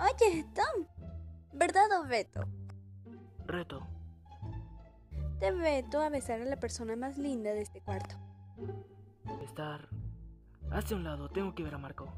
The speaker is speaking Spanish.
Oye, Tom. ¿Verdad o veto? Reto. Te veto a besar a la persona más linda de este cuarto. Estar... Hacia un lado, tengo que ver a Marco.